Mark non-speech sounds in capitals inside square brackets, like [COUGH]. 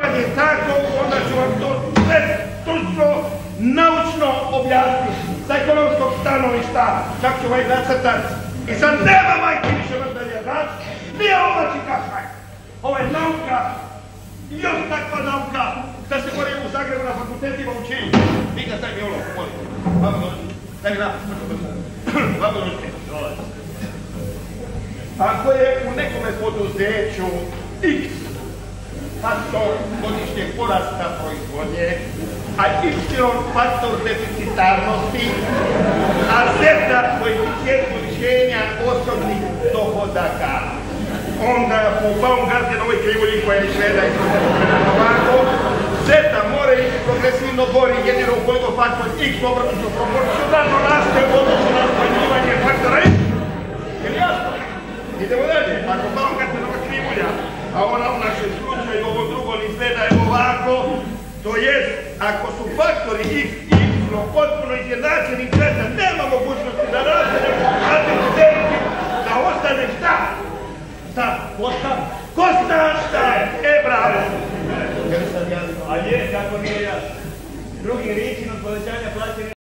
kad je tako, onda ću vam to sve stručno, naučno objasniti. Sa ekonomskog stanovišta, kako ću ovaj nacrtati. I sad nema majke više vrdelja, znaš? Nije ovači kašaj. Ovo je nauka, još takva nauka, da se gore u Zagrebu na fakultetima učili. Nikad mi ovo, molim. Vamo dođi. Daj mi. Vamo dođi. [CLEARS THROAT] Ako je u nekome poduzeću X faktor godišnjeg porasta proizvodnje, a Y faktor deficitarnosti, a Z koeficijent povišenja osobnih dohodaka, onda po Baumgartenovoj krivulji koja je izgleda i ovako, zeta mora ići progresivno gori jedino ukoliko faktor x obrnuto proporcionalno raste u odnosu na smanjivanje faktora x. Idemo dalje. Ako Baumgartenova krivulja, a ona u ovo sve da je ovako, to jest, ako su faktori x i y potpuno izjednačeni kreta, nema mogućnosti da razine antikriteriji, da ostane šta? Šta? Košta? Košta šta? E, bravo! A je, kako nije jasno. Drugim riječima povećanja plaće